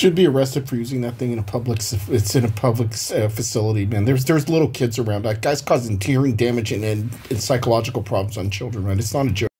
should be arrested for using that thing in a public. It's in a public uh, facility, man. There's there's little kids around. That guy's causing tearing damage and, and, and psychological problems on children, right? It's not a joke.